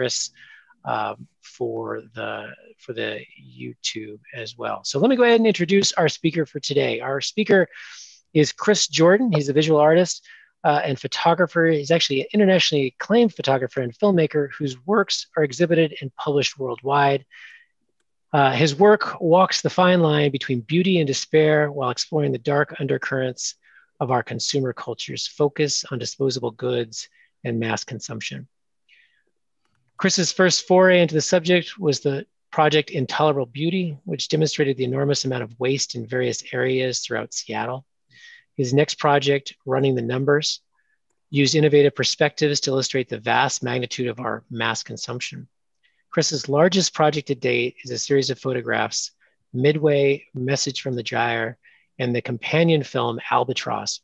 Chris um, for the for the YouTube as well. So let me go ahead and introduce our speaker for today. Our speaker is Chris Jordan. He's a visual artist uh, and photographer. He's actually an internationally acclaimed photographer and filmmaker whose works are exhibited and published worldwide. Uh, his work walks the fine line between beauty and despair while exploring the dark undercurrents of our consumer culture's focus on disposable goods and mass consumption. Chris's first foray into the subject was the project Intolerable Beauty, which demonstrated the enormous amount of waste in various areas throughout Seattle. His next project, Running the Numbers, used innovative perspectives to illustrate the vast magnitude of our mass consumption. Chris's largest project to date is a series of photographs, Midway, Message from the Gyre, and the companion film Albatross.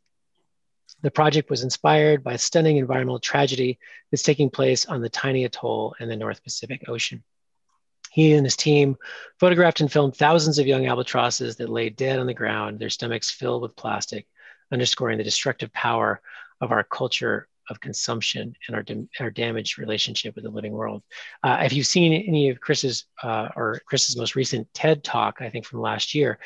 The project was inspired by a stunning environmental tragedy that's taking place on the tiny atoll in the North Pacific Ocean. He and his team photographed and filmed thousands of young albatrosses that lay dead on the ground, their stomachs filled with plastic, underscoring the destructive power of our culture of consumption and our, our damaged relationship with the living world. Uh, if you've seen any of Chris's uh, or Chris's most recent TED talk, I think from last year,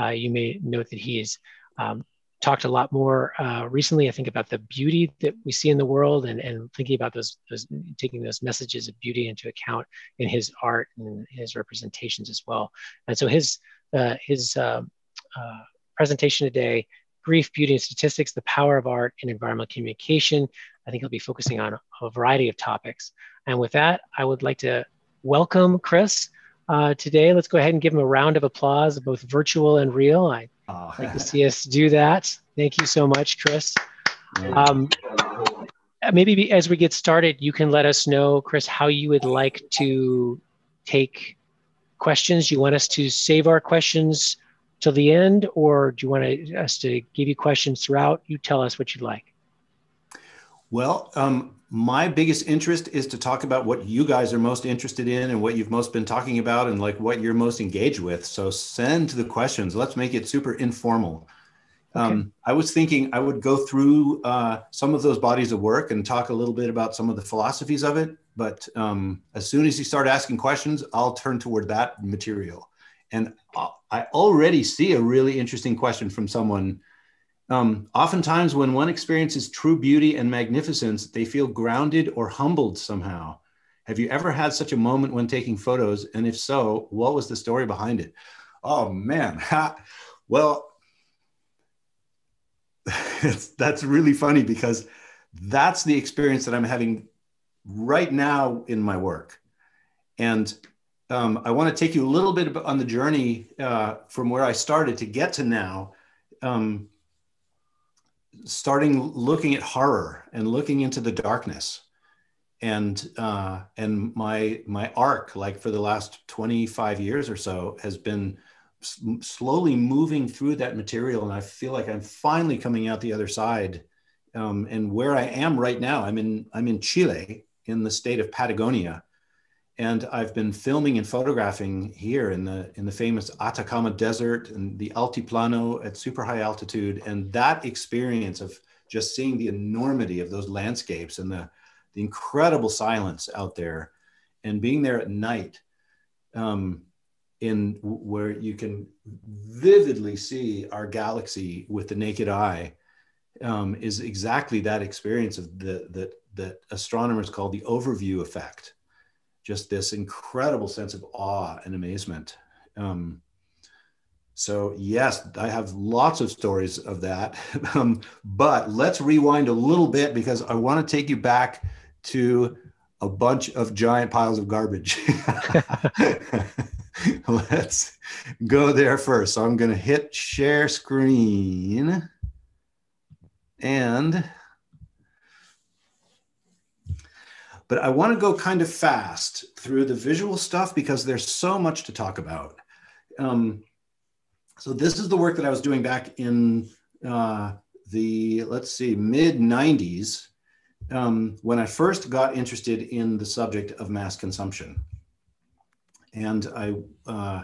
uh, you may note that he's um, talked a lot more uh, recently, I think, about the beauty that we see in the world and, and thinking about those, those, taking those messages of beauty into account in his art and his representations as well. And so his, uh, his um, uh, presentation today grief, beauty, and statistics, the power of art in environmental communication. I think he'll be focusing on a variety of topics. And with that, I would like to welcome Chris uh, today. Let's go ahead and give him a round of applause, both virtual and real. I oh. like to see us do that. Thank you so much, Chris. Um, maybe as we get started, you can let us know, Chris, how you would like to take questions. You want us to save our questions till the end, or do you want to, us to give you questions throughout? You tell us what you'd like. Well, um, my biggest interest is to talk about what you guys are most interested in and what you've most been talking about and like what you're most engaged with. So send the questions. Let's make it super informal. Okay. Um, I was thinking I would go through uh, some of those bodies of work and talk a little bit about some of the philosophies of it. But um, as soon as you start asking questions, I'll turn toward that material. And I already see a really interesting question from someone. Um, oftentimes, when one experiences true beauty and magnificence, they feel grounded or humbled somehow. Have you ever had such a moment when taking photos? And if so, what was the story behind it? Oh man, well, that's really funny because that's the experience that I'm having right now in my work. And um, I want to take you a little bit on the journey uh, from where I started to get to now, um, starting looking at horror and looking into the darkness, and uh, and my my arc, like for the last 25 years or so, has been s- slowly moving through that material, and I feel like I'm finally coming out the other side. Um, and where I am right now, I'm in I'm in Chile, in the state of Patagonia and I've been filming and photographing here in the in the famous Atacama Desert and the Altiplano at super high altitude, and that experience of just seeing the enormity of those landscapes and the the incredible silence out there, and being there at night, um, in where you can vividly see our galaxy with the naked eye, um, is exactly that experience of the that that astronomers call the overview effect just this incredible sense of awe and amazement. Um, so yes, I have lots of stories of that. um, but let's rewind a little bit because I want to take you back to a bunch of giant piles of garbage. let's go there first. So I'm going to hit share screen and But I want to go kind of fast through the visual stuff because there's so much to talk about. Um, so this is the work that I was doing back in uh, the, let's see, mid 90s um, when I first got interested in the subject of mass consumption. And I, uh,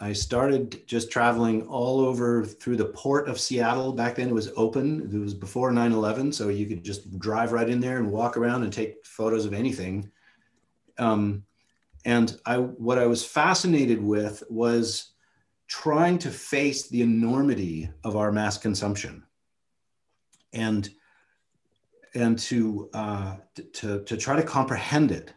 I started just traveling all over through the port of Seattle. Back then it was open. It was before 9 11. So you could just drive right in there and walk around and take photos of anything. Um, and I, what I was fascinated with was trying to face the enormity of our mass consumption and and to uh, to to try to comprehend it.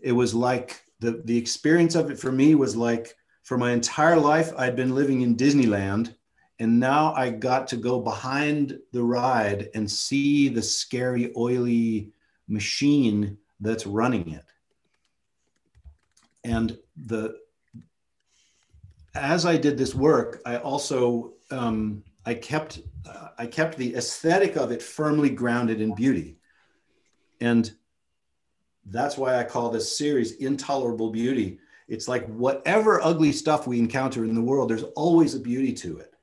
It was like the the experience of it for me was like for my entire life I'd been living in Disneyland, and now I got to go behind the ride and see the scary oily machine that's running it. And the as I did this work, I also um, I kept uh, I kept the aesthetic of it firmly grounded in beauty, and that's why I call this series "Intolerable Beauty." It's like whatever ugly stuff we encounter in the world, there's always a beauty to it,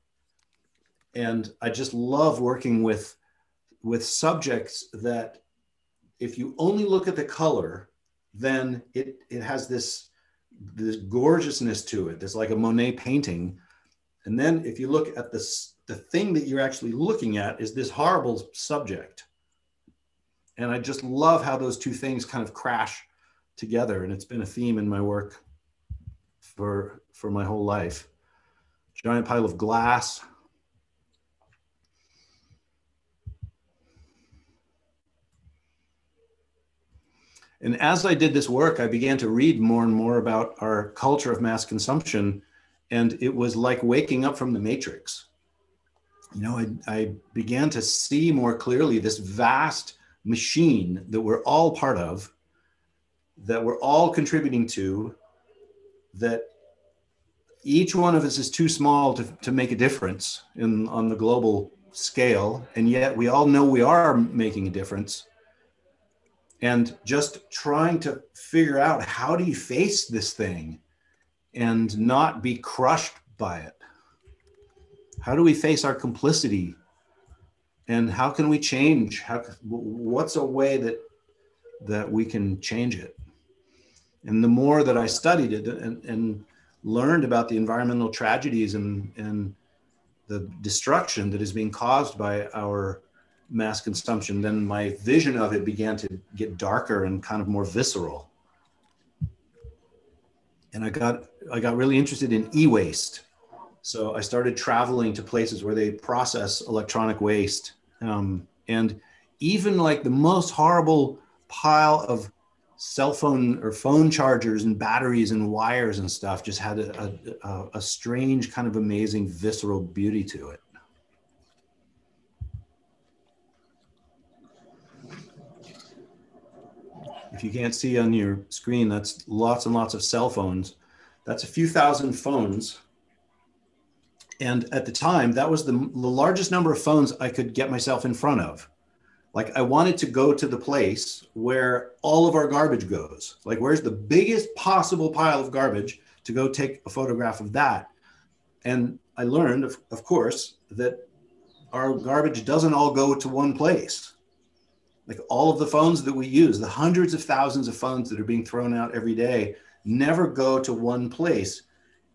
and I just love working with with subjects that, if you only look at the color, then it it has this this gorgeousness to it. There's like a Monet painting. And then if you look at this, the thing that you're actually looking at is this horrible subject. And I just love how those two things kind of crash together. And it's been a theme in my work for, for my whole life. Giant pile of glass, And as I did this work, I began to read more and more about our culture of mass consumption. And it was like waking up from the matrix. You know, I, I began to see more clearly this vast machine that we're all part of, that we're all contributing to, that each one of us is too small to, to make a difference in, on the global scale. And yet we all know we are making a difference. And just trying to figure out how do you face this thing and not be crushed by it. How do we face our complicity? And how can we change? How what's a way that that we can change it? And the more that i studied it and, and learned about the environmental tragedies and, and the destruction that is being caused by our mass consumption, then my vision of it began to get darker and kind of more visceral. And I got I got really interested in e-waste. So I started traveling to places where they process electronic waste. Um, and even like the most horrible pile of cell phone or phone chargers and batteries and wires and stuff just had a, a, a strange kind of amazing visceral beauty to it. If you can't see on your screen, that's lots and lots of cell phones. That's a few thousand phones. And at the time, that was the, the largest number of phones I could get myself in front of. Like I wanted to go to the place where all of our garbage goes. Like where's the biggest possible pile of garbage to go take a photograph of that. And I learned, of, of course, that our garbage doesn't all go to one place like all of the phones that we use, the hundreds of thousands of phones that are being thrown out every day, never go to one place.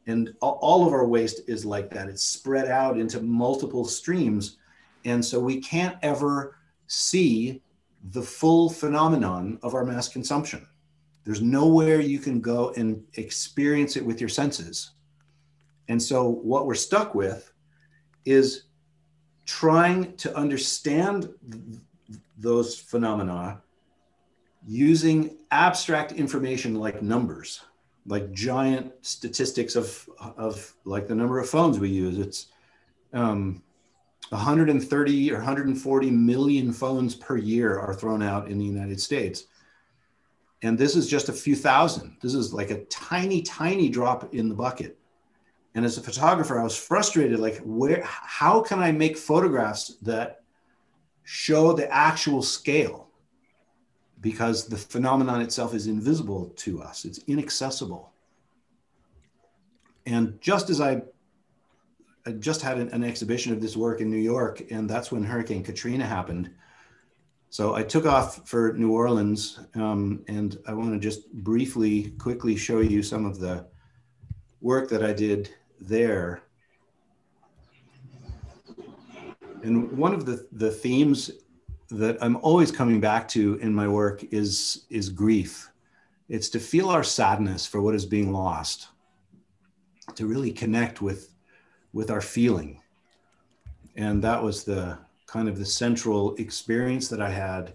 And all of our waste is like that. It's spread out into multiple streams. And so we can't ever see the full phenomenon of our mass consumption. There's nowhere you can go and experience it with your senses. And so what we're stuck with is trying to understand those phenomena using abstract information like numbers, like giant statistics of, of like the number of phones we use. It's um, 130 or 140 million phones per year are thrown out in the United States. And this is just a few thousand. This is like a tiny, tiny drop in the bucket. And as a photographer, I was frustrated, like where, how can I make photographs that show the actual scale because the phenomenon itself is invisible to us, it's inaccessible. And just as I, I just had an, an, exhibition of this work in New York, and that's when Hurricane Katrina happened. So I took off for New Orleans, um, and I want to just briefly, quickly show you some of the work that I did there. And one of the, the themes that I'm always coming back to in my work is, is grief. it's to feel our sadness for what is being lost, to really connect with, with our feeling. And that was the kind of the central experience that I had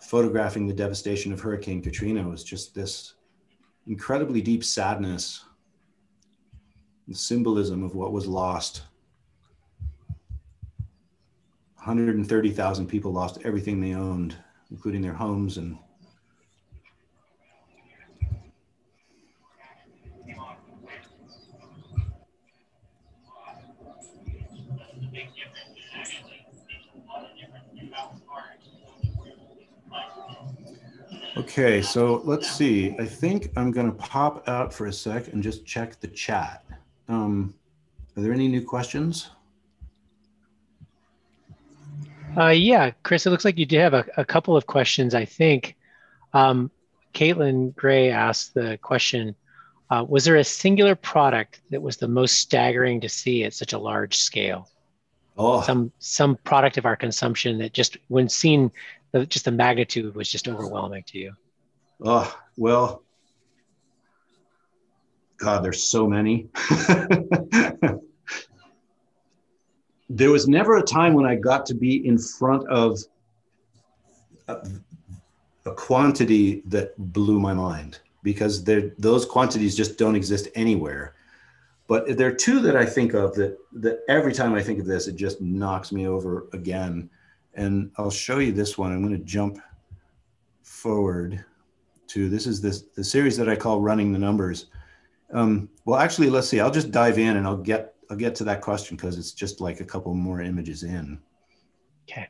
photographing the devastation of Hurricane Katrina was just this incredibly deep sadness, the symbolism of what was lost. 130,000 people lost everything they owned, including their homes and Okay, so let's see. I think I'm going to pop out for a sec and just check the chat. Um, are there any new questions? Uh, yeah, Chris, it looks like you do have a, a couple of questions, I think. Um, Caitlin Gray asked the question, uh, was there a singular product that was the most staggering to see at such a large scale? Oh. Some, some product of our consumption that just when seen the, just the magnitude was just overwhelming to you? Oh, well, God, there's so many. there was never a time when I got to be in front of a, a quantity that blew my mind because those quantities just don't exist anywhere. But there are two that I think of that, that every time I think of this, it just knocks me over again. And I'll show you this one. I'm going to jump forward to this is this the series that I call running the numbers. Um, well, actually, let's see. I'll just dive in and I'll get I'll get to that question because it's just like a couple more images in. Okay.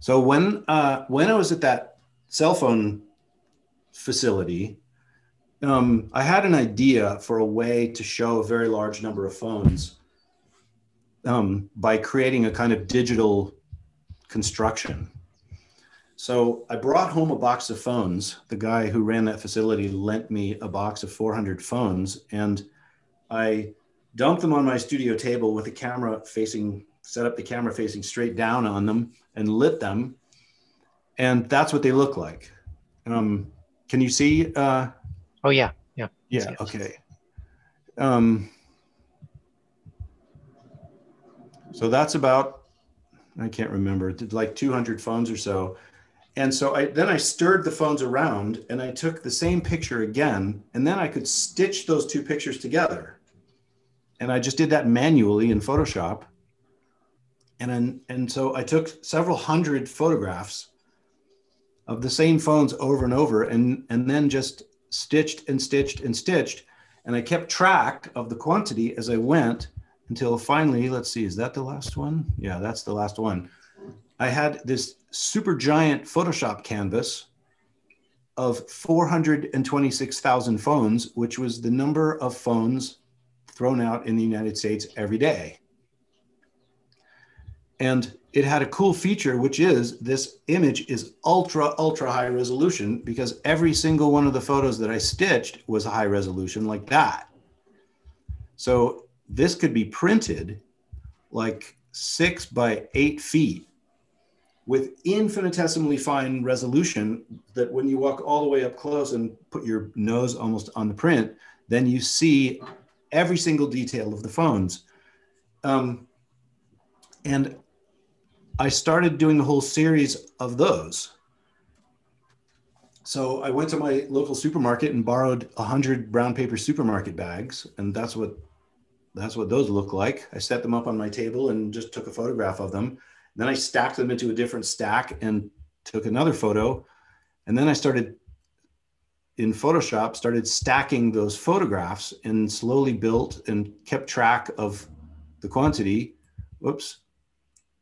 So when uh, when I was at that cell phone facility, um, I had an idea for a way to show a very large number of phones um, by creating a kind of digital construction. So I brought home a box of phones. The guy who ran that facility lent me a box of 400 phones, and I dumped them on my studio table with the camera facing, set up the camera facing straight down on them, and lit them. And that's what they look like. Um, can you see? Uh, oh yeah, yeah. Yeah. Okay. Um, so that's about I can't remember, did like 200 phones or so. And so I then I stirred the phones around and I took the same picture again, and then I could stitch those two pictures together. And I just did that manually in Photoshop. And then, and so I took several hundred photographs of the same phones over and over, and and then just stitched and stitched and stitched. And I kept track of the quantity as I went until finally, let's see, is that the last one? Yeah, that's the last one. I had this super giant Photoshop canvas of 426,000 phones, which was the number of phones thrown out in the United States every day. And it had a cool feature, which is this image is ultra, ultra high resolution because every single one of the photos that I stitched was a high resolution like that. So this could be printed like six by eight feet with infinitesimally fine resolution that when you walk all the way up close and put your nose almost on the print, then you see every single detail of the phones. Um, and I started doing a whole series of those. So I went to my local supermarket and borrowed 100 brown paper supermarket bags, and that's what that's what those look like. I set them up on my table and just took a photograph of them. Then I stacked them into a different stack and took another photo. And then I started in Photoshop, started stacking those photographs and slowly built and kept track of the quantity. Whoops.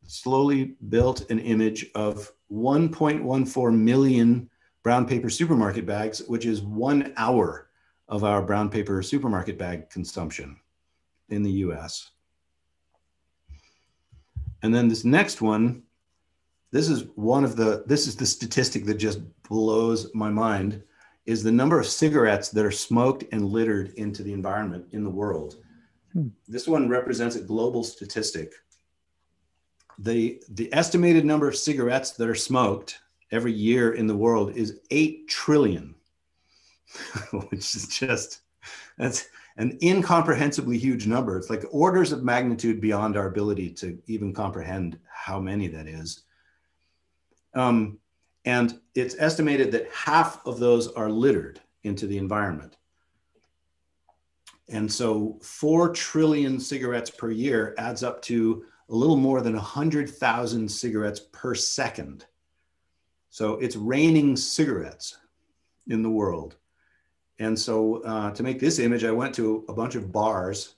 Slowly built an image of 1.14 million brown paper supermarket bags, which is one hour of our brown paper supermarket bag consumption in the US. And then this next one, this is one of the, this is the statistic that just blows my mind, is the number of cigarettes that are smoked and littered into the environment in the world. Hmm. This one represents a global statistic. The, the estimated number of cigarettes that are smoked every year in the world is 8 trillion. which is just that's an incomprehensibly huge number. It's like orders of magnitude beyond our ability to even comprehend how many that is. Um, and it's estimated that half of those are littered into the environment. And so 4 trillion cigarettes per year adds up to a little more than 100,000 cigarettes per second. So it's raining cigarettes in the world. And so uh, to make this image, I went to a bunch of bars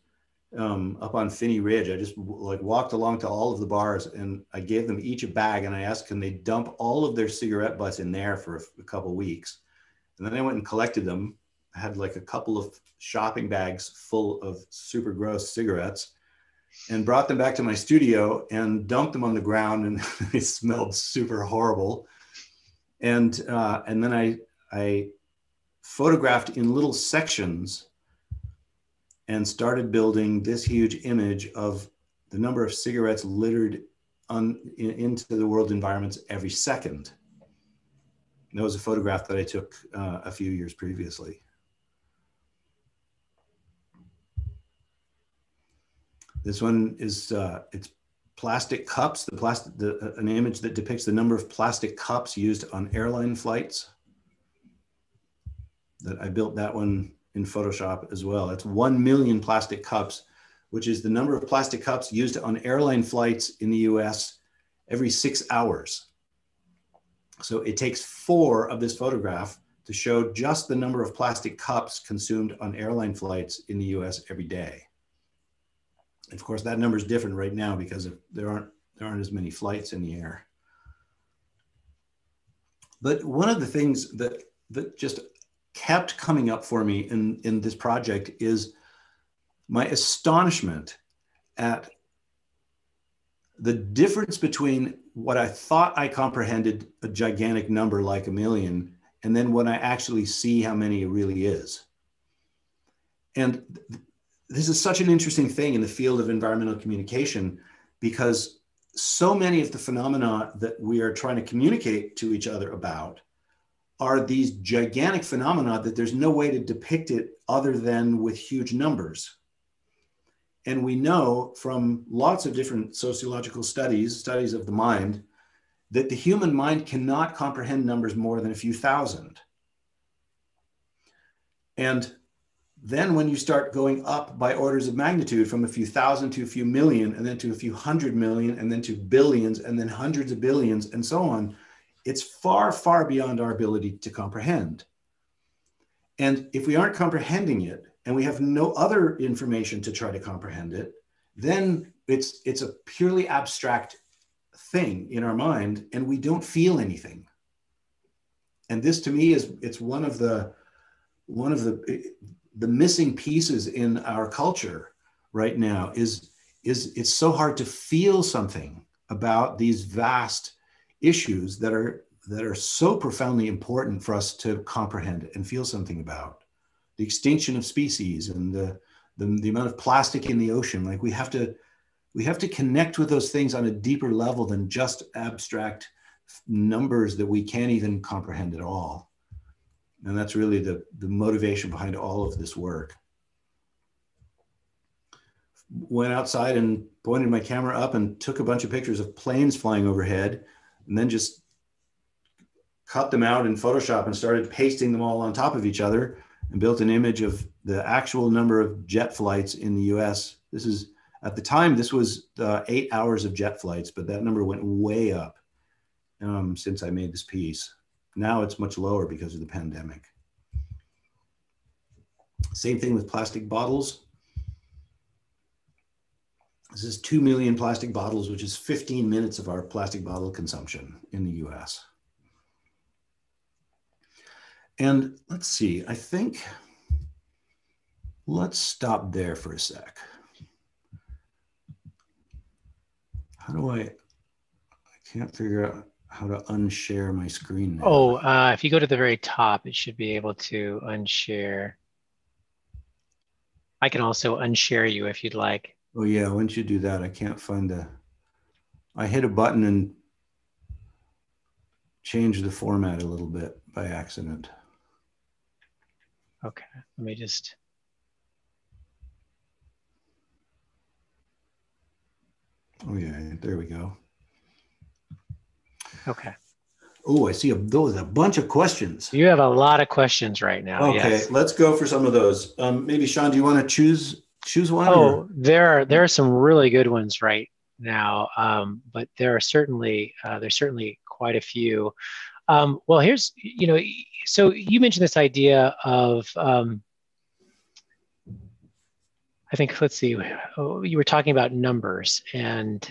um, up on Phinney Ridge. I just like walked along to all of the bars and I gave them each a bag and I asked, can they dump all of their cigarette butts in there for a, a couple weeks? And then I went and collected them. I had like a couple of shopping bags full of super gross cigarettes and brought them back to my studio and dumped them on the ground and they smelled super horrible. And, uh, and then I, I photographed in little sections and started building this huge image of the number of cigarettes littered on, in, into the world environments every second. And that was a photograph that I took uh, a few years previously. This one is uh, it's plastic cups. The plastic, the, uh, an image that depicts the number of plastic cups used on airline flights that I built that one in Photoshop as well. It's 1 million plastic cups, which is the number of plastic cups used on airline flights in the US every six hours. So it takes four of this photograph to show just the number of plastic cups consumed on airline flights in the US every day. Of course, that number is different right now because there aren't there aren't as many flights in the air. But one of the things that that just kept coming up for me in, in this project is my astonishment at the difference between what I thought I comprehended a gigantic number like a million and then when I actually see how many it really is. And th- this is such an interesting thing in the field of environmental communication because so many of the phenomena that we are trying to communicate to each other about are these gigantic phenomena that there's no way to depict it other than with huge numbers. And we know from lots of different sociological studies, studies of the mind, that the human mind cannot comprehend numbers more than a few thousand. And then when you start going up by orders of magnitude from a few thousand to a few million, and then to a few hundred million, and then to billions, and then hundreds of billions, and so on, it's far, far beyond our ability to comprehend. And if we aren't comprehending it and we have no other information to try to comprehend it, then it's, it's a purely abstract thing in our mind and we don't feel anything. And this to me is it's one of the one of the the missing pieces in our culture right now is is it's so hard to feel something about these vast issues that are that are so profoundly important for us to comprehend and feel something about. The extinction of species and the, the, the amount of plastic in the ocean. Like we have to we have to connect with those things on a deeper level than just abstract numbers that we can't even comprehend at all. And that's really the, the motivation behind all of this work. Went outside and pointed my camera up and took a bunch of pictures of planes flying overhead and then just cut them out in Photoshop and started pasting them all on top of each other and built an image of the actual number of jet flights in the US. This is at the time, this was uh, eight hours of jet flights, but that number went way up um, since I made this piece. Now it's much lower because of the pandemic. Same thing with plastic bottles. This is 2 million plastic bottles, which is 15 minutes of our plastic bottle consumption in the US. And let's see, I think, let's stop there for a sec. How do I, I can't figure out how to unshare my screen. Now. Oh, uh, if you go to the very top, it should be able to unshare. I can also unshare you if you'd like. Oh yeah, once you do that, I can't find the, I hit a button and changed the format a little bit by accident. Okay, let me just. Oh yeah, there we go. Okay. Oh, I see a, those a bunch of questions. You have a lot of questions right now. Okay, yes. let's go for some of those. Um, maybe Sean, do you want to choose choose one? Oh, there are there are some really good ones right now, um, but there are certainly uh, there's certainly quite a few. Um, well, here's you know, so you mentioned this idea of um, I think let's see, oh, you were talking about numbers, and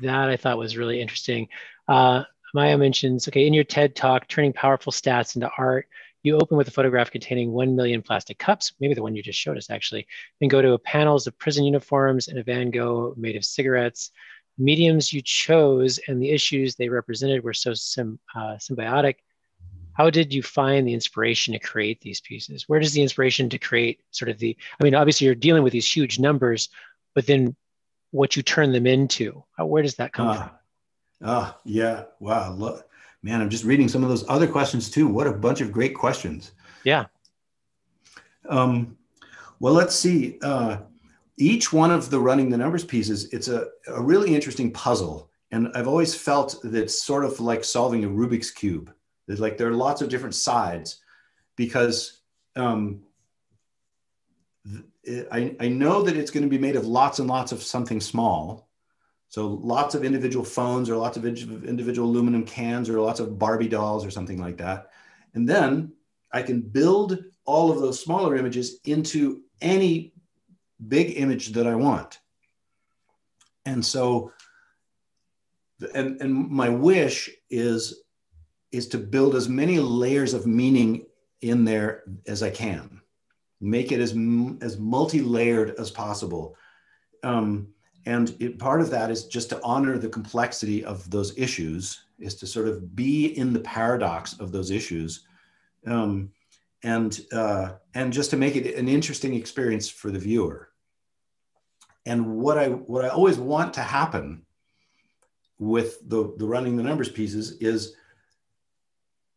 that I thought was really interesting. Uh, Maya mentions, okay, in your TED talk, turning powerful stats into art, you open with a photograph containing 1 million plastic cups, maybe the one you just showed us actually, then go to panels of prison uniforms and a Van Gogh made of cigarettes. Mediums you chose and the issues they represented were so sim, uh, symbiotic. How did you find the inspiration to create these pieces? Where does the inspiration to create sort of the, I mean, obviously you're dealing with these huge numbers, but then what you turn them into, where does that come Ah. from? Ah, yeah. Wow. Look, man, I'm just reading some of those other questions too. What a bunch of great questions. Yeah. Um, well, let's see. Uh, each one of the running the numbers pieces, it's a, a really interesting puzzle. And I've always felt that it's sort of like solving a Rubik's Cube. There's like there are lots of different sides because um, I, I know that it's going to be made of lots and lots of something small. So lots of individual phones or lots of individual aluminum cans or lots of Barbie dolls or something like that. And then I can build all of those smaller images into any big image that I want. And so, and, and my wish is, is to build as many layers of meaning in there as I can, make it as, as multi-layered as possible. Um, and it, part of that is just to honor the complexity of those issues, is to sort of be in the paradox of those issues. Um, and uh, and just to make it an interesting experience for the viewer. And what I what I always want to happen with the the running the numbers pieces is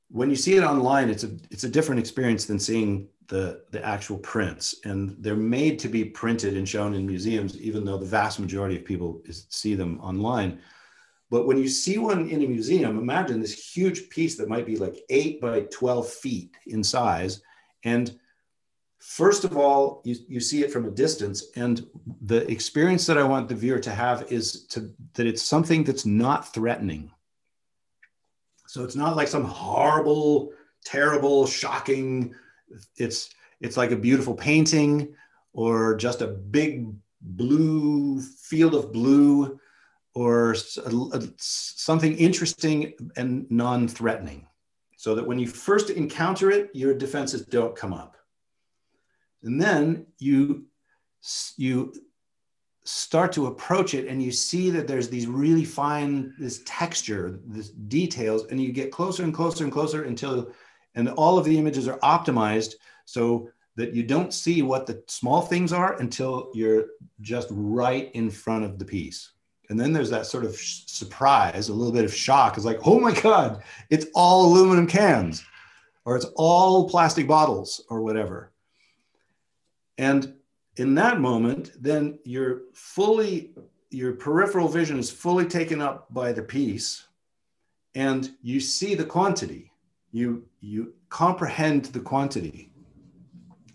when you see it online, it's a it's a different experience than seeing the the actual prints, and they're made to be printed and shown in museums, even though the vast majority of people is, see them online. But when you see one in a museum, imagine this huge piece that might be like eight by 12 feet in size. And first of all, you, you see it from a distance. And the experience that I want the viewer to have is to, that it's something that's not threatening. So it's not like some horrible, terrible, shocking, it's, it's like a beautiful painting or just a big blue field of blue or something interesting and non-threatening. So that when you first encounter it your defenses don't come up. And then you you start to approach it and you see that there's these really fine this texture this details and you get closer and closer and closer until and all of the images are optimized so that you don't see what the small things are until you're just right in front of the piece and then there's that sort of sh- surprise, a little bit of shock. It's like, oh my God, it's all aluminum cans, or it's all plastic bottles, or whatever. And in that moment, then you're fully, your peripheral vision is fully taken up by the piece, and you see the quantity. You, you comprehend the quantity.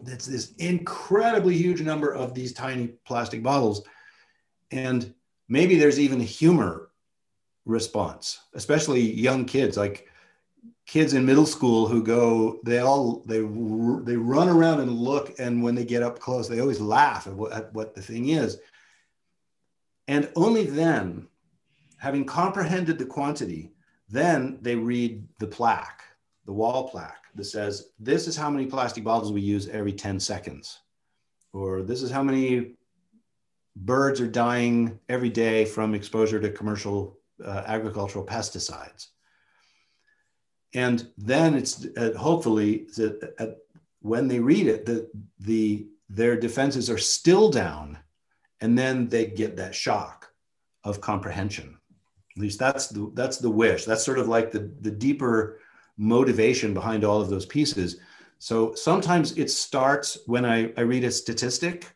That's this incredibly huge number of these tiny plastic bottles. And maybe there's even a humor response especially young kids like kids in middle school who go they all they they run around and look and when they get up close they always laugh at what, at what the thing is and only then having comprehended the quantity then they read the plaque the wall plaque that says this is how many plastic bottles we use every 10 seconds or this is how many birds are dying every day from exposure to commercial uh, agricultural pesticides. And then it's uh, hopefully that uh, when they read it, the, the, their defenses are still down, and then they get that shock of comprehension. At least that's the, that's the wish. That's sort of like the, the deeper motivation behind all of those pieces, So sometimes it starts when I, I read a statistic.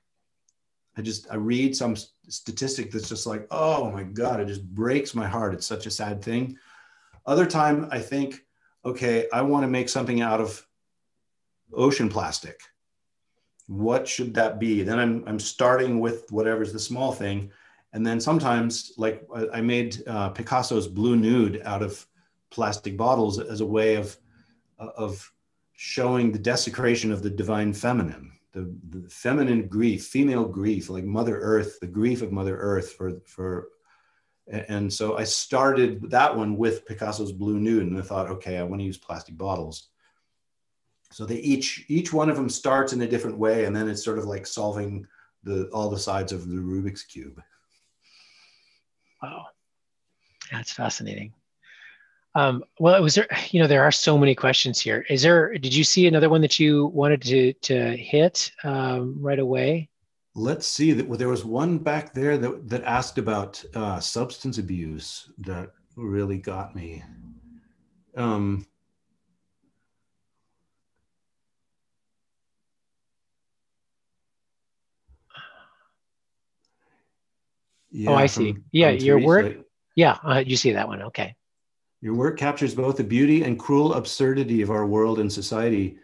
I just I read some statistic that's just like, oh my God, it just breaks my heart. It's such a sad thing. Other time I think, okay, I want to make something out of ocean plastic. What should that be? Then I'm, I'm starting with whatever's the small thing. And then sometimes, like I made uh, Picasso's Blue Nude out of plastic bottles as a way of, of showing the desecration of the divine feminine, the, the feminine grief, female grief, like Mother Earth, the grief of Mother Earth for, for and so I started that one with Picasso's Blue Nude, and I thought, okay, I want to use plastic bottles. So they each each one of them starts in a different way, and then it's sort of like solving the all the sides of the Rubik's cube. Wow, that's fascinating. Um, well, was there, you know, there are so many questions here. Is there, did you see another one that you wanted to, to hit um, right away? Let's see that well, there was one back there that, that asked about uh, substance abuse that really got me. Um, yeah, oh, I see. Yeah, your work. Yeah, uh, you see that one. Okay. Your work captures both the beauty and cruel absurdity of our world and society.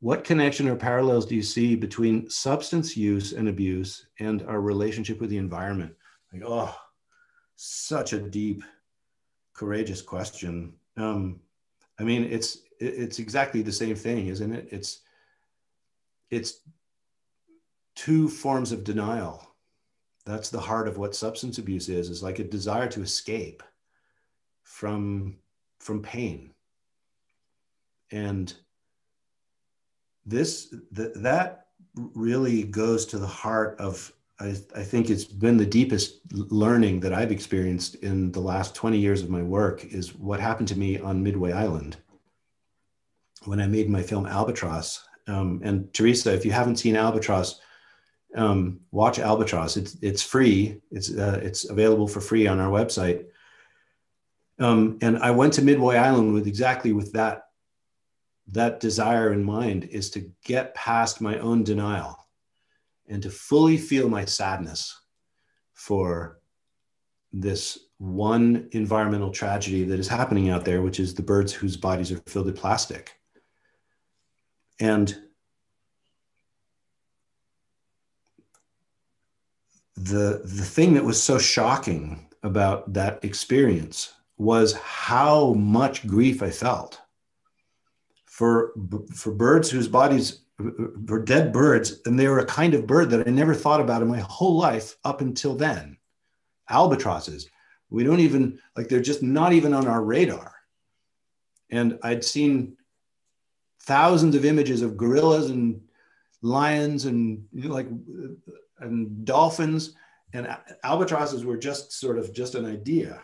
What connection or parallels do you see between substance use and abuse and our relationship with the environment? Like, oh, such a deep, courageous question. Um, I mean, it's it's exactly the same thing, isn't it? It's it's two forms of denial. That's the heart of what substance abuse is. Is like a desire to escape from from pain. And this th- that really goes to the heart of I, I, think it's been the deepest learning that i've experienced in the last 20 years of my work is what happened to me on midway island when i made my film albatross. Um, and teresa if you haven't seen albatross um, watch albatross. It's, it's free. It's, uh, it's available for free on our website um, and I went to Midway Island with exactly with that that desire in mind is to get past my own denial and to fully feel my sadness for this one environmental tragedy that is happening out there, which is the birds whose bodies are filled with plastic. And the, the thing that was so shocking about that experience was how much grief I felt for, for birds whose bodies were dead birds, and they were a kind of bird that I never thought about in my whole life up until then. Albatrosses. We don't even, like, they're just not even on our radar. And I'd seen thousands of images of gorillas and lions and you know, like and dolphins and albatrosses were just sort of just an idea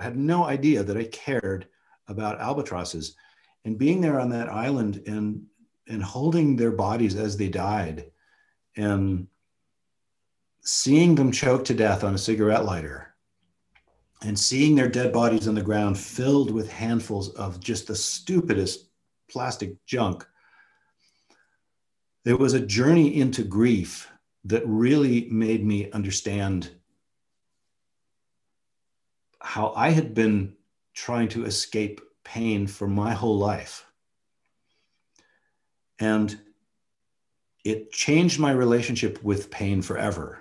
had no idea that I cared about albatrosses. And being there on that island and and holding their bodies as they died and seeing them choke to death on a cigarette lighter and seeing their dead bodies on the ground filled with handfuls of just the stupidest plastic junk. There was a journey into grief that really made me understand how I had been trying to escape pain for my whole life. And it changed my relationship with pain forever.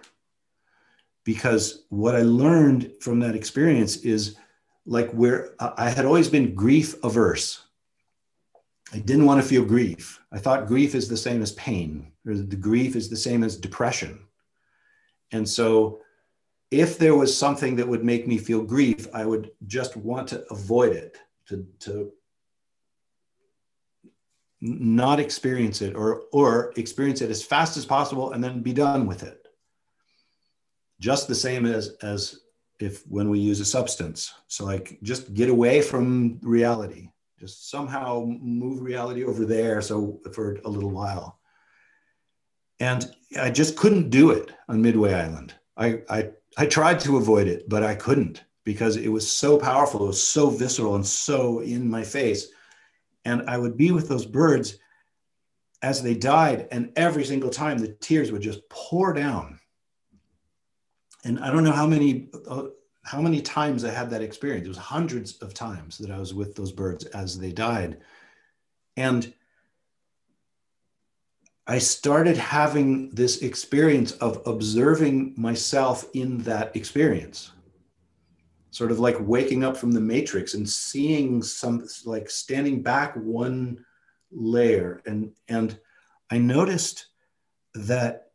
Because what I learned from that experience is like where I had always been grief averse. I didn't want to feel grief. I thought grief is the same as pain, or the grief is the same as depression. And so if there was something that would make me feel grief, I would just want to avoid it, to, to not experience it or, or experience it as fast as possible and then be done with it. Just the same as, as if when we use a substance. So like just get away from reality, just somehow move reality over there. So for a little while. And I just couldn't do it on Midway Island. I, I I tried to avoid it, but I couldn't because it was so powerful. It was so visceral and so in my face. And I would be with those birds as they died, and every single time the tears would just pour down. And I don't know how many uh, how many times I had that experience. It was hundreds of times that I was with those birds as they died, and I started having this experience of observing myself in that experience. Sort of like waking up from the matrix and seeing some, like standing back one layer. And, and I noticed that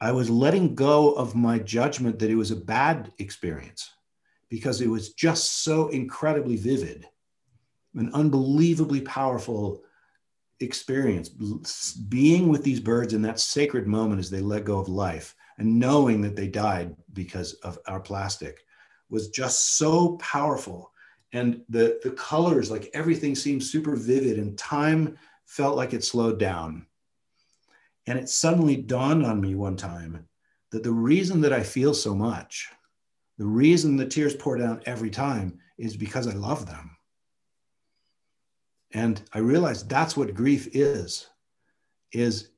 I was letting go of my judgment that it was a bad experience because it was just so incredibly vivid, an unbelievably powerful experience being with these birds in that sacred moment as they let go of life and knowing that they died because of our plastic was just so powerful. And the the colors like everything seemed super vivid and time felt like it slowed down. And it suddenly dawned on me one time that the reason that i feel so much the reason the tears pour down every time is because i love them and i realized that's what grief is is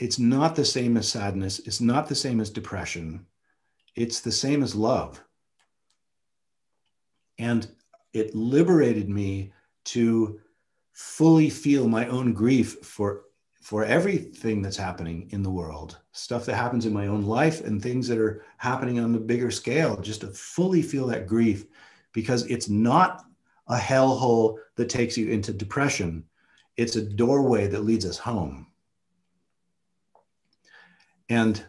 it's not the same as sadness. It's not the same as depression. It's the same as love. And it liberated me to fully feel my own grief for for everything that's happening in the world. Stuff that happens in my own life and things that are happening on the bigger scale. Just to fully feel that grief because it's not a hellhole that takes you into depression. It's a doorway that leads us home. And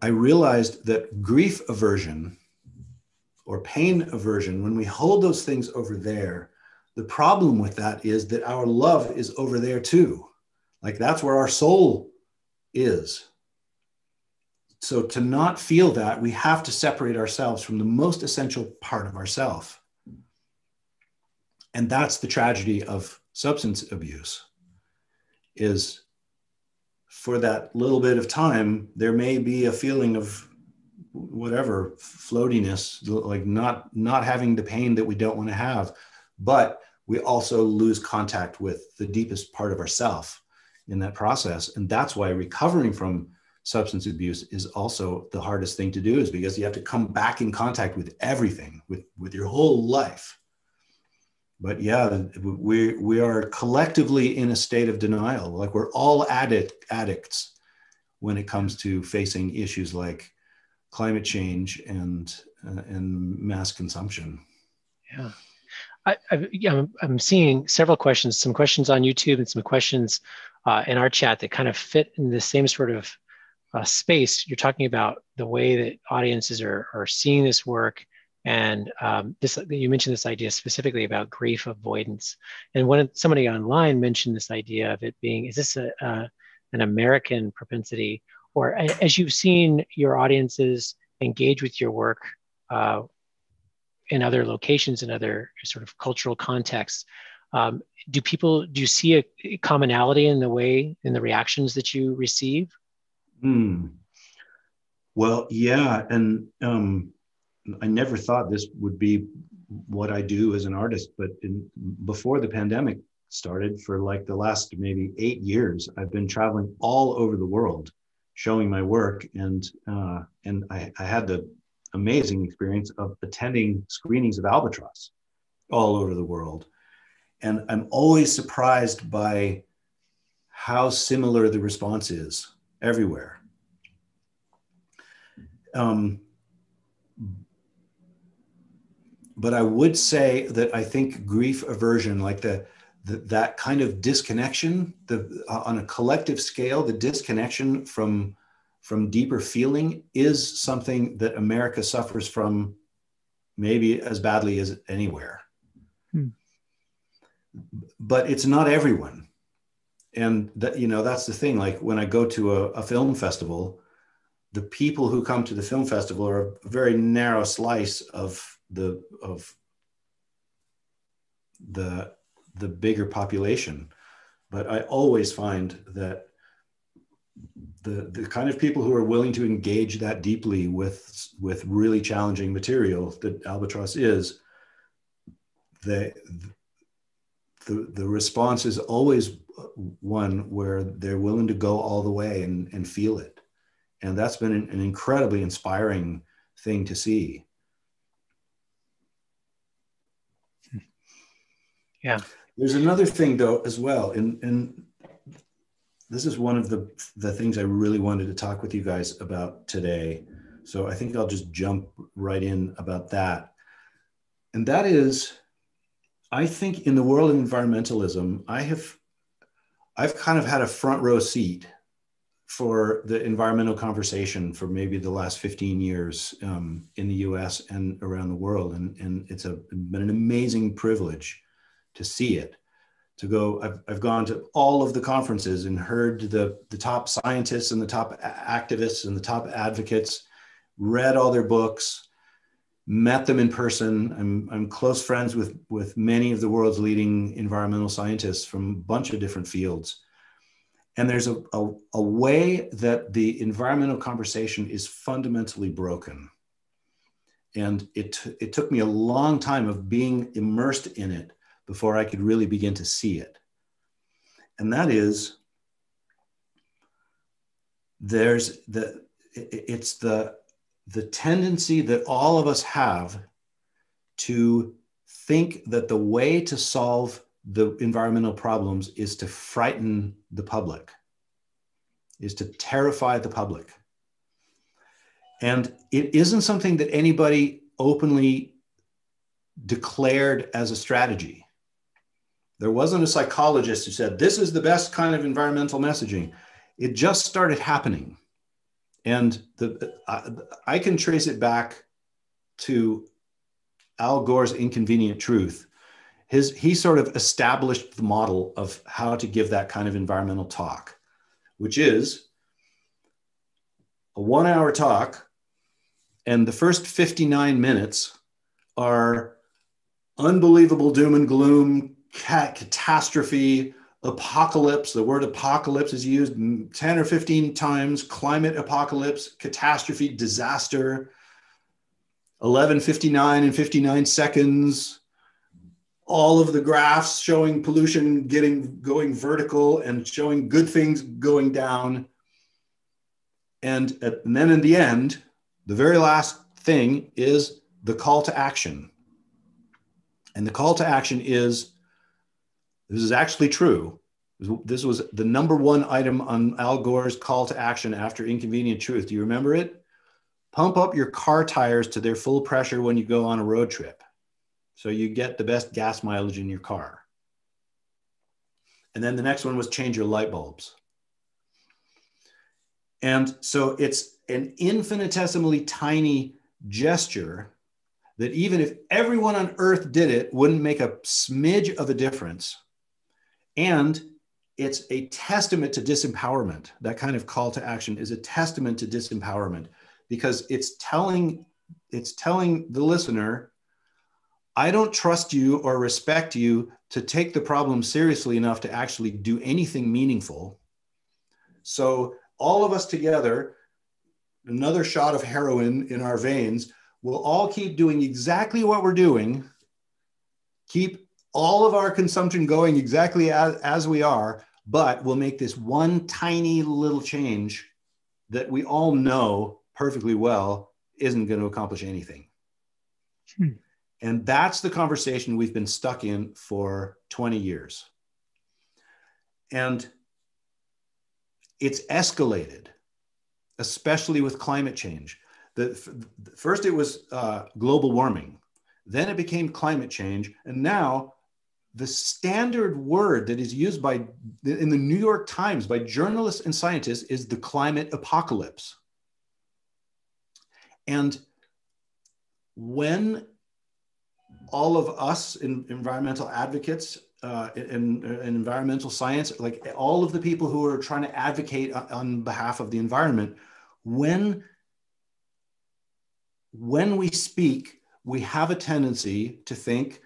I realized that grief aversion or pain aversion, when we hold those things over there, the problem with that is that our love is over there too. Like that's where our soul is. So to not feel that, we have to separate ourselves from the most essential part of ourself. And that's the tragedy of substance abuse is for that little bit of time, there may be a feeling of whatever floatiness, like not not having the pain that we don't want to have, but we also lose contact with the deepest part of ourself in that process, and that's why recovering from substance abuse is also the hardest thing to do is because you have to come back in contact with everything with with your whole life. But yeah we we are collectively in a state of denial. Like we're all addict addicts when it comes to facing issues like climate change and uh, and mass consumption. Yeah. I, I, yeah, I'm, seeing several questions, some questions on YouTube and some questions uh, in our chat that kind of fit in the same sort of uh, space, you're talking about the way that audiences are, are seeing this work. And um, this, you mentioned this idea specifically about grief avoidance. And when somebody online mentioned this idea of it being, is this a, a an American propensity, or as you've seen your audiences engage with your work uh, in other locations, in other sort of cultural contexts, um, do people do you see a commonality in the way in the reactions that you receive? Hmm. Well, yeah, and um, I never thought this would be what I do as an artist, but in, before the pandemic started, for like the last maybe eight years, I've been traveling all over the world, showing my work, and uh, and I, I had the amazing experience of attending screenings of Albatross all over the world, and I'm always surprised by how similar the response is everywhere. Um, but I would say that I think grief aversion, like the, the that kind of disconnection, the uh, on a collective scale, the disconnection from from deeper feeling is something that America suffers from, maybe as badly as anywhere. Hmm. But it's not everyone and that you know that's the thing like when i go to a, a, film festival the people who come to the film festival are a very narrow slice of the of the the bigger population. But i always find that the the kind of people who are willing to engage that deeply with with really challenging material that albatross is they the, the response is always one where they're willing to go all the way and, and feel it. And that's been an, an incredibly inspiring thing to see. Yeah. There's another thing though as well, and and this is one of the the things I really wanted to talk with you guys about today. So I think I'll just jump right in about that. And that is, I think in the world of environmentalism, I have I've kind of had a front row seat for the environmental conversation for maybe the last 15 years um, in the US and around the world. And, and it's a, been an amazing privilege to see it to go I've, I've gone to all of the conferences and heard the, the top scientists and the top activists and the top advocates read all their books met them in person. I'm, I'm close friends with, with many of the world's leading environmental scientists from a bunch of different fields. And there's a, a, a way that the environmental conversation is fundamentally broken. And it, it took me a long time of being immersed in it before I could really begin to see it. And that is there's the it's the the tendency that all of us have to think that the way to solve the environmental problems is to frighten the public is to terrify the public and it isn't something that anybody openly declared as a strategy there wasn't a psychologist who said, this is the best kind of environmental messaging. It just started happening. And the, I, I can trace it back to Al Gore's Inconvenient Truth. His, he sort of established the model of how to give that kind of environmental talk, which is a one hour talk, and the first 59 minutes are unbelievable doom and gloom, catastrophe, apocalypse. The word apocalypse is used 10 or 15 times climate apocalypse, catastrophe, disaster. 1159 and 59 seconds all of the graphs showing pollution getting going vertical and showing good things going down and, at, and then in the end the very last thing is the call to action and the call to action is this is actually true. This was the number one item on Al Gore's call to action after Inconvenient Truth. Do you remember it? Pump up your car tires to their full pressure when you go on a road trip. So you get the best gas mileage in your car. And then the next one was change your light bulbs. And so it's an infinitesimally tiny gesture that even if everyone on earth did it, wouldn't make a smidge of a difference and it's a testament to disempowerment. That kind of call to action is a testament to disempowerment because it's telling it's telling the listener, I don't trust you or respect you to take the problem seriously enough to actually do anything meaningful. So all of us together, another shot of heroin in our veins, we'll all keep doing exactly what we're doing, keep all of our consumption going exactly as, as we are, but we'll make this one tiny little change that we all know perfectly well isn't going to accomplish anything. Hmm. And that's the conversation we've been stuck in for 20 years. And it's escalated, especially with climate change. The, first, it was uh, global warming, then it became climate change, and now the standard word that is used by in the New York Times by journalists and scientists is the climate apocalypse. And when all of us in environmental advocates uh, in, in, environmental science, like all of the people who are trying to advocate on behalf of the environment, when when we speak, we have a tendency to think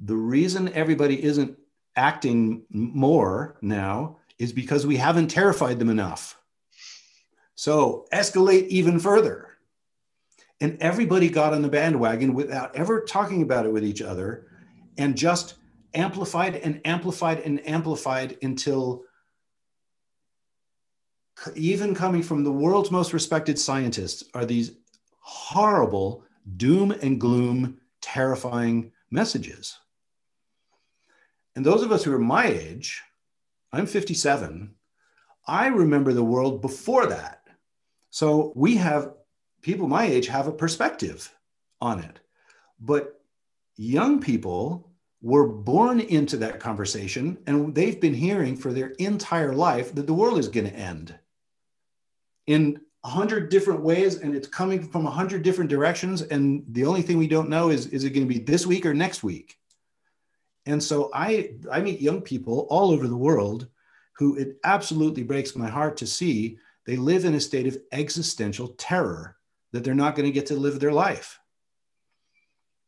the reason everybody isn't acting more now is because we haven't terrified them enough. So escalate even further. And everybody got on the bandwagon without ever talking about it with each other and just amplified and amplified and amplified until even coming from the world's most respected scientists are these horrible doom and gloom terrifying messages and those of us who are my age i'm 57 i remember the world before that. So we have people my age have a perspective on it. But young people were born into that conversation and they've been hearing for their entire life that the world is going to end in a hundred different ways and it's coming from a hundred different directions. And the only thing we don't know is is it going to be this week or next week and so i i meet young people all over the world who it absolutely breaks my heart to see they live in a state of existential terror that they're not going to get to live their life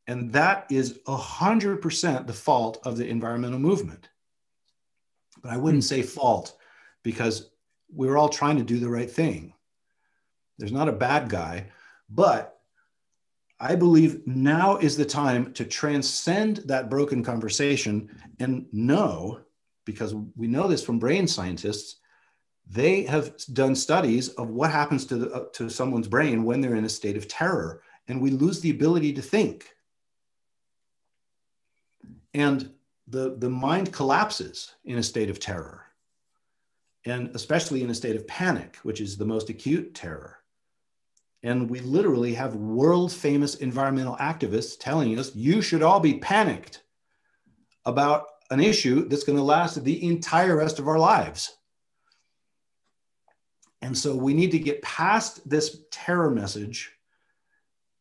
and that is 100% the fault of the environmental movement. But I wouldn't say fault because we're all trying to do the right thing. There's not a bad guy, but I believe now is the time to transcend that broken conversation and know, because we know this from brain scientists, they have done studies of what happens to, the, uh, to someone's brain when they're in a state of terror. And we lose the ability to think and the, the mind collapses in a state of terror, and especially in a state of panic, which is the most acute terror. And we literally have world famous environmental activists telling us you should all be panicked about an issue that's going to last the entire rest of our lives. And so we need to get past this terror message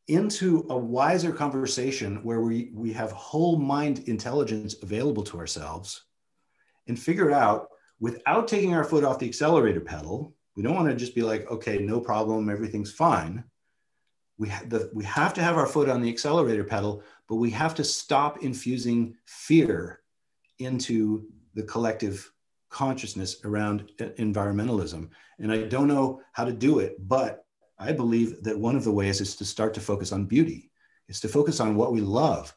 into a wiser conversation where we, we have whole mind intelligence available to ourselves and figure out without taking our foot off the accelerator pedal, we don't want to just be like, okay, no problem, everything's fine. We, ha- the, we have to have our foot on the accelerator pedal, but we have to stop infusing fear into the collective consciousness around uh, environmentalism. And I don't know how to do it, but I believe that one of the ways is to start to focus on beauty, is to focus on what we love,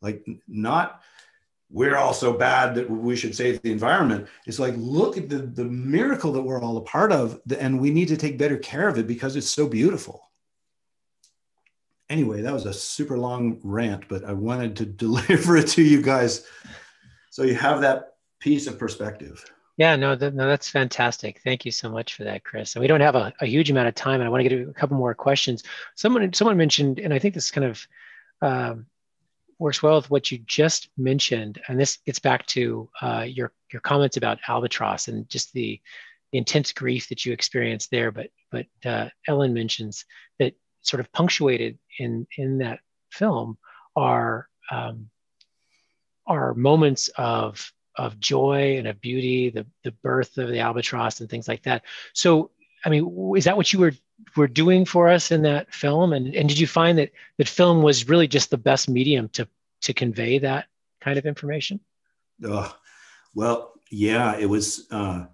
like not we're all so bad that we should save the environment. It's like look at the the miracle that we're all a part of, and we need to take better care of it because it's so beautiful. Anyway, that was a super long rant, but I wanted to deliver it to you guys so you have that piece of perspective. Yeah, no, no, that's fantastic. Thank you so much for that, Chris. And we don't have a, a huge amount of time, and I want to get a couple more questions. Someone, someone mentioned, and I think this kind of um, works well with what you just mentioned, and this gets back to uh, your your comments about albatross and just the, intense grief that you experienced there. But but uh, Ellen mentions that sort of punctuated in in that film are um, are moments of of joy and of beauty, the the birth of the albatross and things like that. So, I mean, is that what you were were doing for us in that film? And and did you find that that film was really just the best medium to to convey that kind of information? Well, yeah, it was. Uh,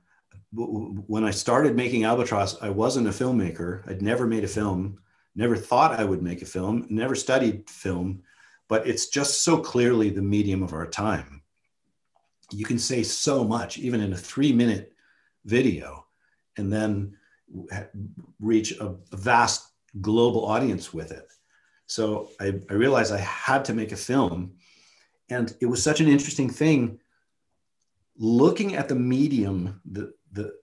when I started making Albatross, I wasn't a filmmaker. I'd never made a film, never thought I would make a film, never studied film, but it's just so clearly the medium of our time you can say so much, even in a three minute video, and then reach a, vast global audience with it. So I, I, realized I had to make a film. And it was such an interesting thing looking at the medium, the, the,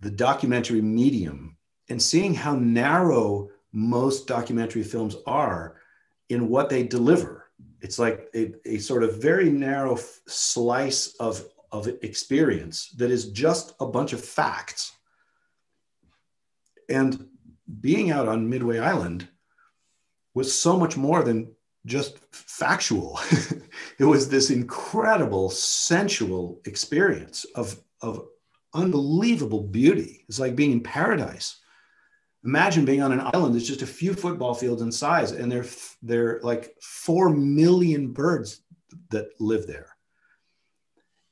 the documentary medium, and seeing how narrow most documentary films are in what they deliver it's like a, a sort of very narrow slice of, of experience that is just a bunch of facts. And being out on Midway Island was so much more than just factual. it was this incredible sensual experience of, of unbelievable beauty. It's like being in paradise imagine being on an island that's just a few football fields in size and there there like 4 million birds that live there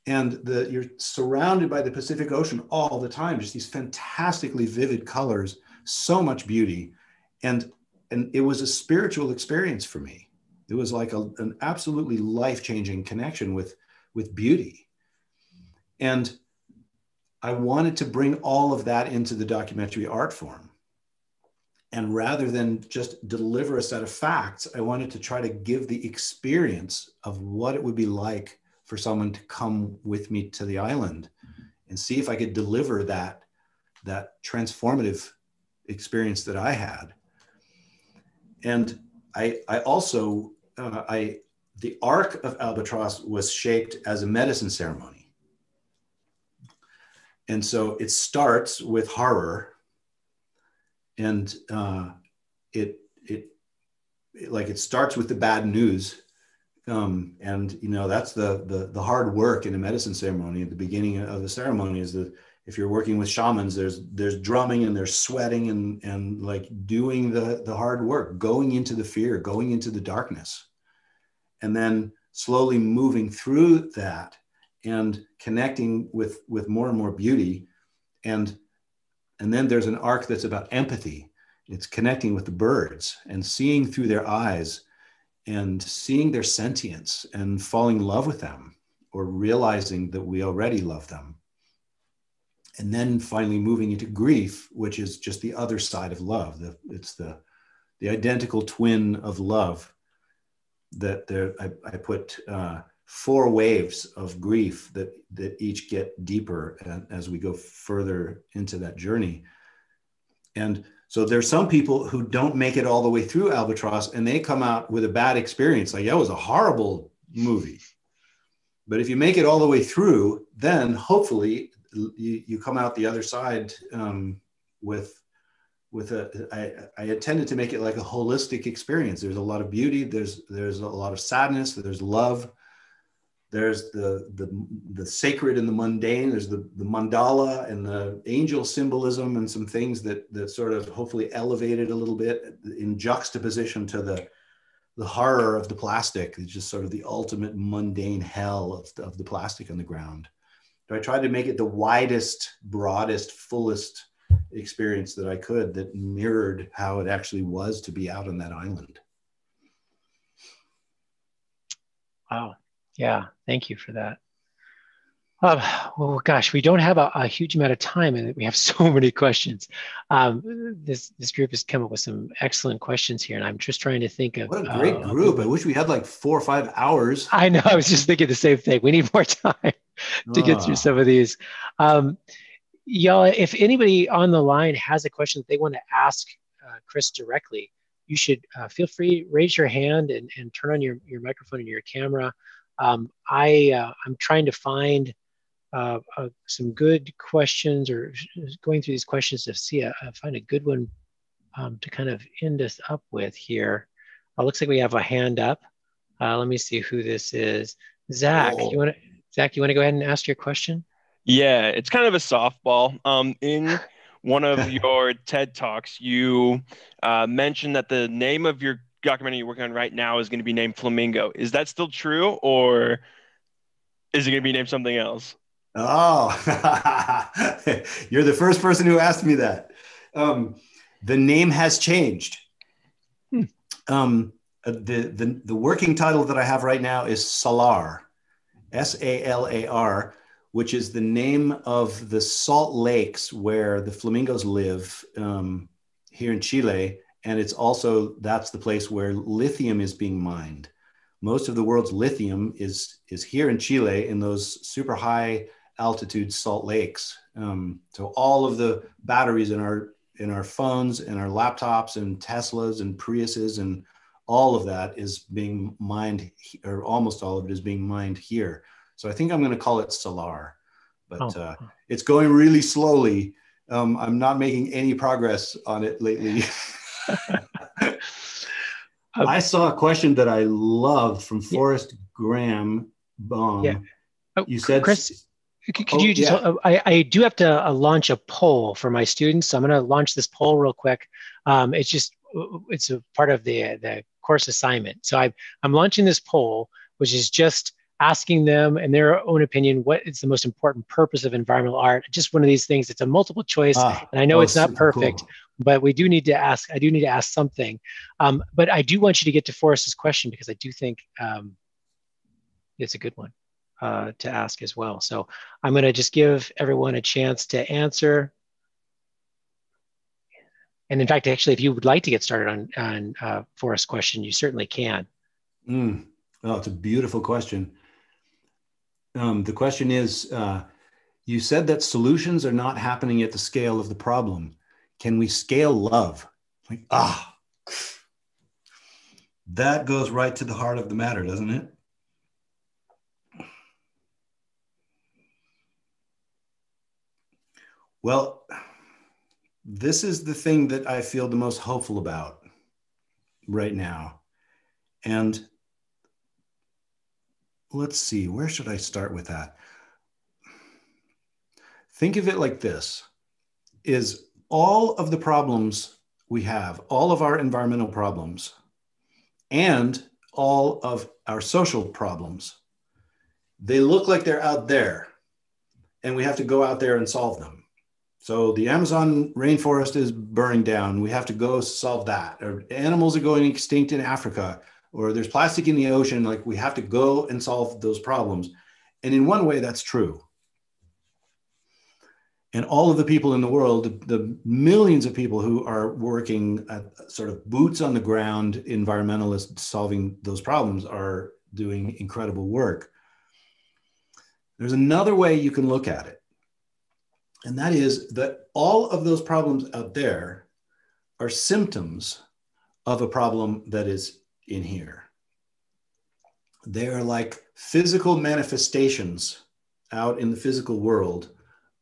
and the, you're surrounded by the pacific ocean all the time just these fantastically vivid colors so much beauty and and it was a spiritual experience for me it was like a, an absolutely life-changing connection with with beauty. And I wanted to bring all of that into the documentary art form. And rather than just deliver a set of facts, I wanted to try to give the experience of what it would be like for someone to come with me to the island and see if I could deliver that, that transformative experience that I had. And I, I also, uh, I, the arc of Albatross was shaped as a medicine ceremony. And so it starts with horror and uh, it, it, it, like it starts with the bad news. Um, and you know, that's the, the, the hard work in a medicine ceremony at the beginning of the ceremony is that if you're working with shamans, there's there's drumming and there's sweating and and like doing the the hard work, going into the fear, going into the darkness, and then slowly moving through that and connecting with with more and more beauty, and and then there's an arc that's about empathy. It's connecting with the birds and seeing through their eyes and seeing their sentience and falling in love with them or realizing that we already love them. And then finally moving into grief which is just the other side of love the, it's the the identical twin of love that there i, I put uh, four waves of grief that that each get deeper as we go further into that journey. And so there's some people who don't make it all the way through albatross and they come out with a bad experience like that was a horrible movie. But if you make it all the way through then hopefully you, you come out the other side um, with with a I, I intended to make it like a holistic experience. There's a lot of beauty there's there's a lot of sadness there's love there's the the, the sacred and the mundane there's the, the mandala and the angel symbolism and some things that that sort of hopefully elevated a little bit in juxtaposition to the the horror of the plastic it's just sort of the ultimate mundane hell of, of the plastic on the ground So I tried to make it the widest, broadest, fullest experience that I could that mirrored how it actually was to be out on that island. Wow. Yeah. Thank you for that. Um, well, gosh, we don't have a, a, huge amount of time, and we have so many questions. Um, this this group has come up with some excellent questions here, and I'm just trying to think of. What a great uh, group! I wish we had like four or five hours. I know. I was just thinking the same thing. We need more time to get through ah. some of these. Um, y'all, if anybody on the line has a question that they want to ask uh, Chris directly, you should uh, feel free raise your hand and, and turn on your, your microphone and your camera. Um, I uh, I'm trying to find uh, uh, some good questions or going through these questions to see a, uh, find a good one um, to kind of end us up with here. Uh, looks like we have a hand up. Uh, let me see who this is. Zach, you want to Zach? You want to go ahead and ask your question? Yeah, it's kind of a softball. Um, in one of your TED talks, you uh, mentioned that the name of your documentary you're working on right now is going to be named Flamingo. Is that still true, or is it going to be named something else? Oh, you're the first person who asked me that. Um, the name has changed. Hmm. Um, uh, the, the, the working title that I have right now is Salar, S A L A R, which is the name of the salt lakes where the flamingos live um, here in Chile. And it's also, that's the place where lithium is being mined. Most of the world's lithium is, is here in Chile in those super high altitude salt lakes. Um, so all of the batteries in our in our phones and our laptops and Teslas and Priuses and all of that is being mined, or almost all of it is being mined here. So I think I'm going to call it Salar, but oh. uh, it's going really slowly. Um, I'm not making any progress on it lately. I saw a question that I loved from Forrest Graham Bong. Yeah. Oh, you said Chris, could, could oh, you just? Yeah. Uh, I, I do have to uh, launch a poll for my students. So I'm going to launch this poll real quick. Um, it's just it's a part of the the course assignment. So I, I'm launching this poll, which is just asking them in their own opinion what is the most important purpose of environmental art. Just one of these things. It's a multiple choice, ah, and I know it's not perfect. Cool. But we do need to ask. I do need to ask something. Um, but I do want you to get to Forrest's question because I do think um, it's a good one. uh, to ask as well. So I'm going to just give everyone a chance to answer. And in fact, actually, if you would like to get started on, on uh, Forrest's question, you certainly can. Mm. Oh, it's a beautiful question. Um, the question is uh, you said that solutions are not happening at the scale of the problem. Can we scale love? Like, ah, that goes right to the heart of the matter, doesn't it? Well, this is the thing that I feel the most hopeful about right now. And let's see, where should I start with that? Think of it like this is all of the problems we have, all of our environmental problems, and all of our social problems, they look like they're out there, and we have to go out there and solve them. So the Amazon rainforest is burning down. We have to go solve that. Or animals are going extinct in Africa, or there's plastic in the ocean. Like we have to go and solve those problems. And in one way, that's true. And all of the people in the world, the millions of people who are working at sort of boots on the ground, environmentalists solving those problems, are doing incredible work. There's another way you can look at it and that is that all of those problems out there are symptoms of a problem that is in here. They are like physical manifestations out in the physical world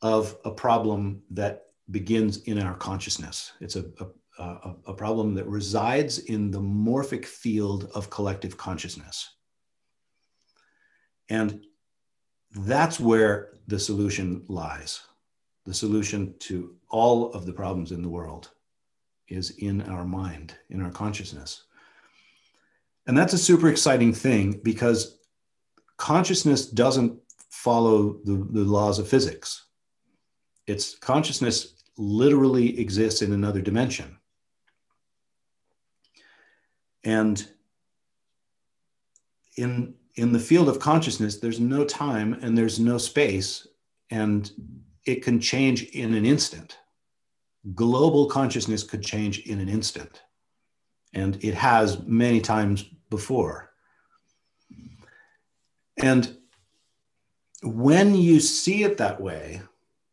of a problem that begins in our consciousness. It's a, a, a, a problem that resides in the morphic field of collective consciousness. And that's where the solution lies the solution to all of the problems in the world is in our mind, in our consciousness. And that's a super exciting thing because consciousness doesn't follow the, the laws of physics. Its consciousness literally exists in another dimension. And in, in the field of consciousness, there's no time and there's no space. And it can change in an instant. Global consciousness could change in an instant. And it has many times before. And when you see it that way,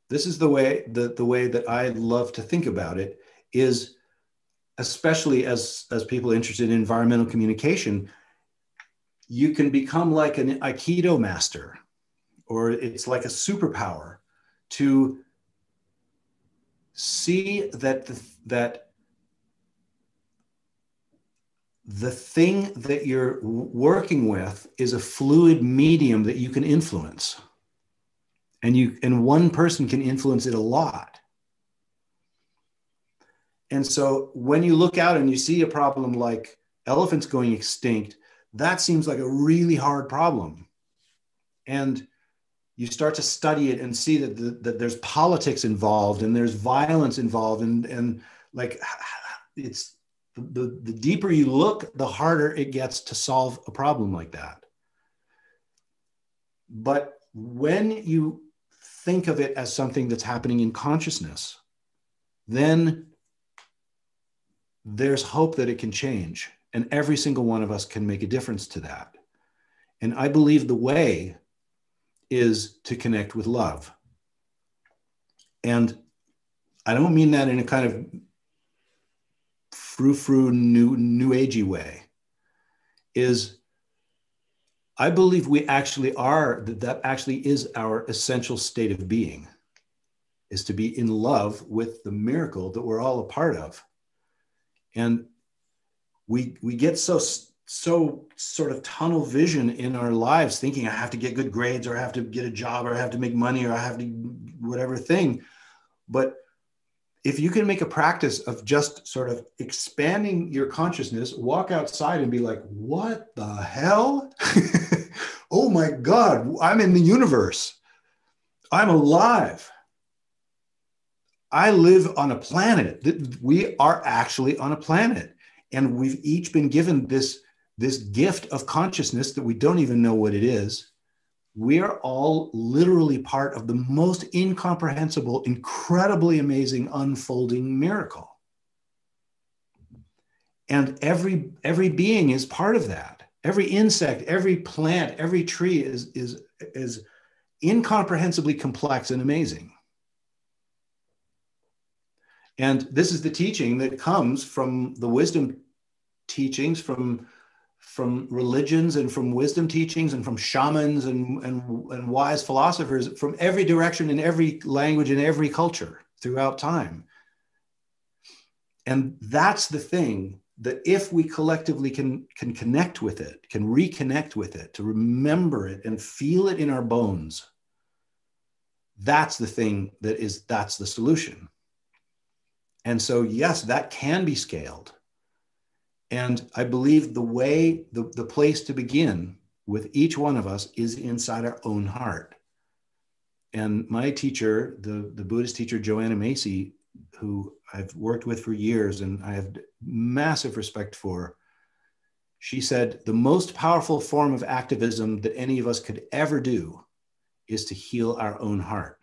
this is the way the, the way that I love to think about it is especially as as people interested in environmental communication, you can become like an Aikido master, or it's like a superpower to see that the, that the thing that you're working with is a fluid medium that you can influence. And you and one person can influence it a lot. And so when you look out and you see a problem like elephants going extinct that seems like a really hard problem. And you start to study it and see that, the, that there's politics involved and there's violence involved and, and like it's the, the deeper you look the harder it gets to solve a problem like that but when you think of it as something that's happening in consciousness then there's hope that it can change and every single one of us can make a difference to that and i believe the way is to connect with love. And I don't mean that in a kind of frou-frou new new agey way. Is I believe we actually are that that actually is our essential state of being is to be in love with the miracle that we're all a part of. And we we get so so sort of tunnel vision in our lives thinking i have to get good grades or i have to get a job or i have to make money or i have to whatever thing but if you can make a practice of just sort of expanding your consciousness walk outside and be like what the hell? Oh my god i'm in the universe. I'm alive. I live on a planet. We are actually on a planet. And we've each been given this this gift of consciousness that we don't even know what it is. We are all literally part of the most incomprehensible, incredibly amazing unfolding miracle. And every every being is part of that. Every insect, every plant, every tree is is is incomprehensibly complex and amazing. And this is the teaching that comes from the wisdom teachings, from, from religions and from wisdom teachings and from shamans and, and, and wise philosophers from every direction in every language in every culture throughout time. And that's the thing that if we collectively can, can connect with it, can reconnect with it, to remember it and feel it in our bones, that's the thing that is, that's the solution. And so, yes, that can be scaled. And I believe the way, the, the place to begin with each one of us is inside our own heart. And my teacher, the, the Buddhist teacher, Joanna Macy, who I've worked with for years and I have massive respect for, she said, the most powerful form of activism that any of us could ever do is to heal our own heart.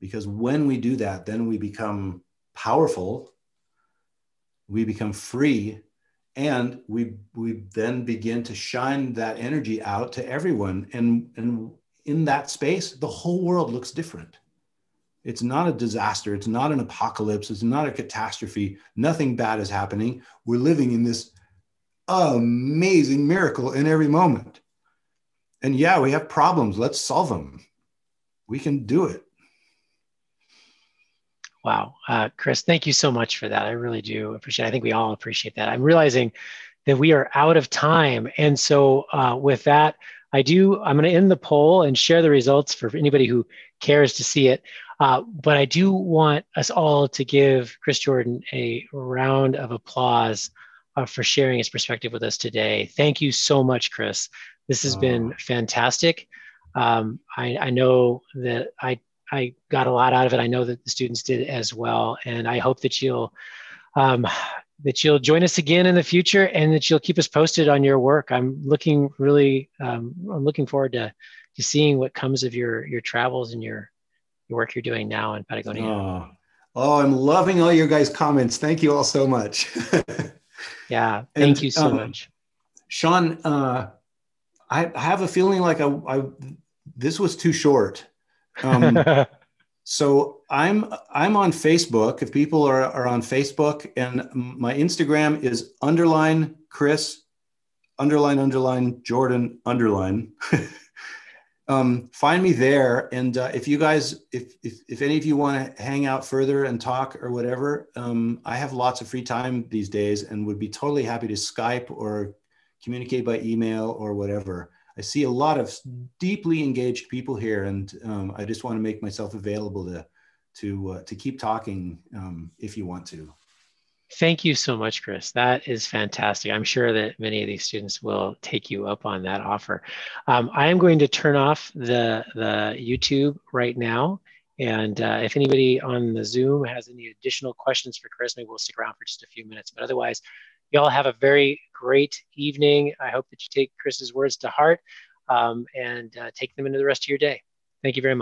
Because when we do that, then we become powerful, we become free, and we we then begin to shine that energy out to everyone. And, and in that space, the whole world looks different. It's not a disaster. It's not an apocalypse. It's not a catastrophe. Nothing bad is happening. We're living in this amazing miracle in every moment. And yeah, we have problems. Let's solve them. We can do it. Wow. Uh, Chris, thank you so much for that. I really do appreciate it. I think we all appreciate that. I'm realizing that we are out of time. And so, uh, with that, I do, I'm going to end the poll and share the results for anybody who cares to see it. Uh, but I do want us all to give Chris Jordan a round of applause uh, for sharing his perspective with us today. Thank you so much, Chris. This has oh. been fantastic. Um, I, I, know that I I got a lot out of it. I know that the students did as well, and I hope that you'll um, that you'll join us again in the future, and that you'll keep us posted on your work. I'm looking really, um, I'm looking forward to to seeing what comes of your your travels and your your work you're doing now in Patagonia. Oh, oh I'm loving all your guys' comments. Thank you all so much. yeah, thank and, you so um, much, Sean. Uh, I have a feeling like I, I this was too short. Um, so I'm I'm on Facebook. If people are, are on Facebook, and my Instagram is underline Chris underline underline Jordan underline. um, find me there, and uh, if you guys, if, if if any of you want to hang out further and talk or whatever, um, I have lots of free time these days, and would be totally happy to Skype or communicate by email or whatever. I see a lot of deeply engaged people here, and um, I just want to make myself available to to uh, to keep talking um, if you want to. Thank you so much, Chris. That is fantastic. I'm sure that many of these students will take you up on that offer. Um, I am going to turn off the the YouTube right now. And uh, if anybody on the Zoom has any additional questions for Chris, maybe we'll stick around for just a few minutes. But otherwise, Y'all have a very great evening. I hope that you take Chris's words to heart um, and uh, take them into the rest of your day. Thank you very much.